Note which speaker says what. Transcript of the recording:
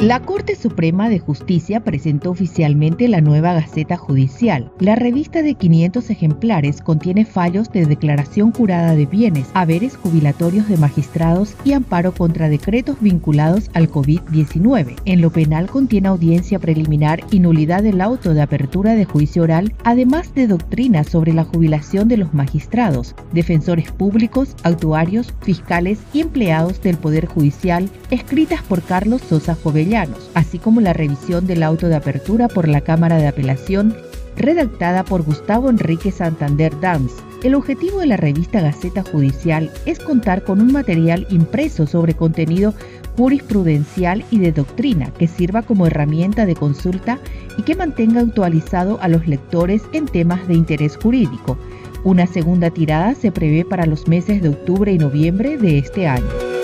Speaker 1: La Corte Suprema de Justicia presentó oficialmente la nueva Gaceta Judicial. La revista de 500 ejemplares contiene fallos de declaración jurada de bienes, haberes jubilatorios de magistrados y amparo contra decretos vinculados al COVID-19. En lo penal contiene audiencia preliminar y nulidad del auto de apertura de juicio oral, además de doctrinas sobre la jubilación de los magistrados, defensores públicos, actuarios, fiscales y empleados del Poder Judicial, escritas por Carlos Sosa Joven así como la revisión del auto de apertura por la Cámara de Apelación, redactada por Gustavo Enrique Santander Dance. El objetivo de la revista Gaceta Judicial es contar con un material impreso sobre contenido jurisprudencial y de doctrina que sirva como herramienta de consulta y que mantenga actualizado a los lectores en temas de interés jurídico. Una segunda tirada se prevé para los meses de octubre y noviembre de este año.